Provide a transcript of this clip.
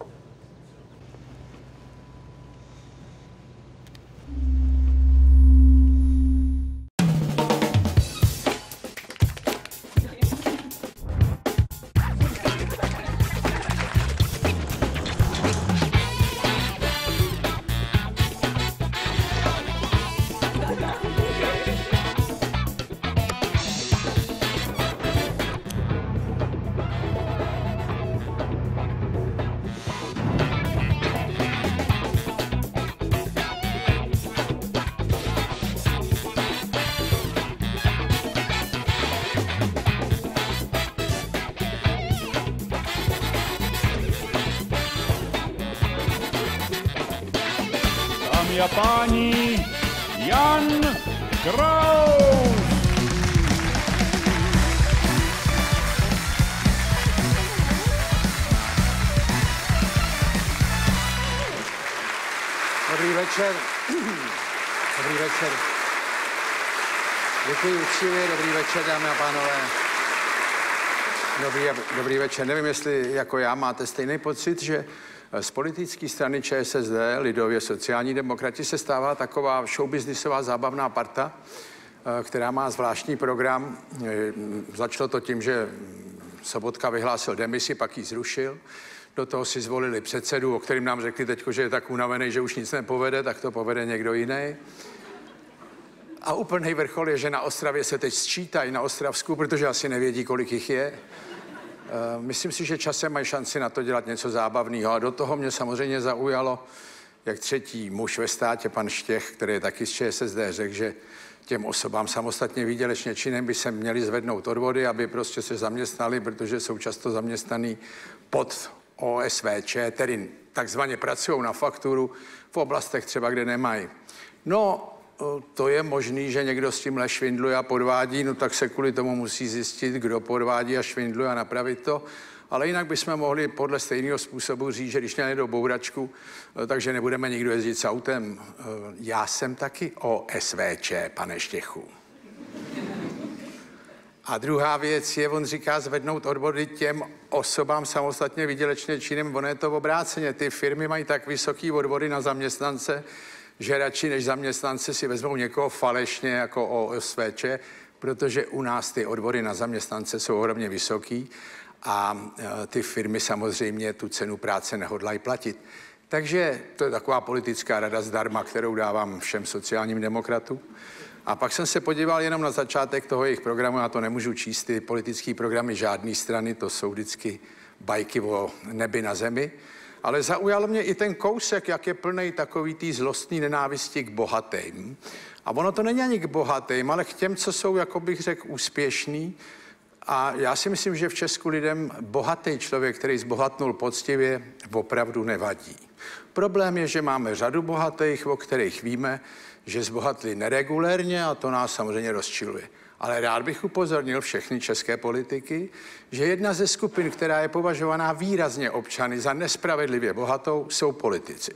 Yeah. Dámy a páni, Jan Kraus! Dobrý večer. Dobrý večer. Děkuji učivě, dobrý večer, dámy a pánové. Dobrý, dobrý večer. Nevím, jestli jako já máte stejný pocit, že z politické strany ČSSD, lidově sociální demokrati, se stává taková showbiznisová zábavná parta, eh, která má zvláštní program. Eh, Začalo to tím, že Sobotka vyhlásil demisi, pak ji zrušil. Do toho si zvolili předsedu, o kterým nám řekli teď, že je tak unavený, že už nic nepovede, tak to povede někdo jiný. A úplný vrchol je, že na Ostravě se teď sčítají na Ostravsku, protože asi nevědí, kolik jich je. Eh, Myslím si, že časem mají šanci na to dělat něco zábavného. A do toho mě samozřejmě zaujalo, jak třetí muž ve státě, pan Štěch, který je taky z ČSSD, řekl, že těm osobám samostatně výdělečně činem by se měli zvednout odvody, aby prostě se zaměstnali, protože jsou často zaměstnaný pod OSVČ, tedy takzvaně pracují na fakturu v oblastech třeba, kde nemají. No, to je možný, že někdo s tímhle švindluje a podvádí, no tak se kvůli tomu musí zjistit, kdo podvádí a švindluje a napravit to. Ale jinak bychom mohli podle stejného způsobu říct, že když do bouračku, eh, takže nebudeme nikdo jezdit s autem. Eh, Já jsem taky OSVČ, pane Štěchu. A druhá věc je, on říká zvednout odvody těm osobám samostatně vydělečně činem, ono je to obráceně. Ty firmy mají tak vysoký odvody na zaměstnance, že radši než zaměstnance si vezmou někoho falešně jako OSVČ, protože u nás ty odvody na zaměstnance jsou ohromně vysoký a e, ty firmy samozřejmě tu cenu práce nehodlají platit. Takže to je taková politická rada zdarma, kterou dávám všem sociálním demokratům. A pak jsem se podíval jenom na začátek toho jejich programu, já to nemůžu číst, ty politické programy žádné strany, to jsou vždycky bajky o nebi na zemi. Ale zaujal mě i ten kousek, jak je plný takový tý zlostný nenávisti k bohatým. A ono to není ani k bohatým, ale k těm, co jsou, jako bych řekl, úspěšný. A já si myslím, že v Česku lidem bohatý člověk, který zbohatnul poctivě, opravdu nevadí. Problém je, že máme řadu bohatých, o kterých víme, že zbohatli neregulérně a to nás samozřejmě rozčiluje. Ale rád bych upozornil všechny české politiky, že jedna ze skupin, která je považovaná výrazně občany za nespravedlivě bohatou, jsou politici.